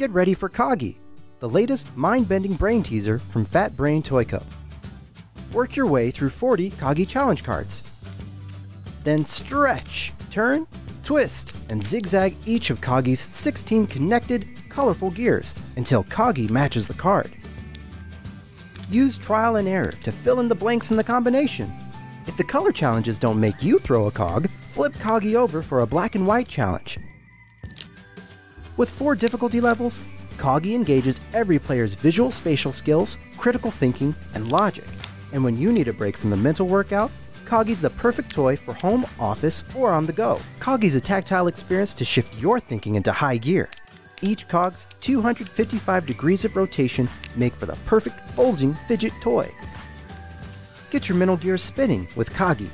Get ready for Coggy, the latest mind-bending brain teaser from Fat Brain Toy Co. Work your way through 40 Coggy challenge cards. Then stretch, turn, twist, and zigzag each of Coggy's 16 connected, colorful gears until Coggy matches the card. Use trial and error to fill in the blanks in the combination. If the color challenges don't make you throw a cog, flip Coggy over for a black and white challenge. With four difficulty levels, Coggy engages every player's visual spatial skills, critical thinking, and logic. And when you need a break from the mental workout, Coggy's the perfect toy for home, office, or on the go. Coggy's a tactile experience to shift your thinking into high gear. Each cog's 255 degrees of rotation make for the perfect folding fidget toy. Get your mental gears spinning with Coggy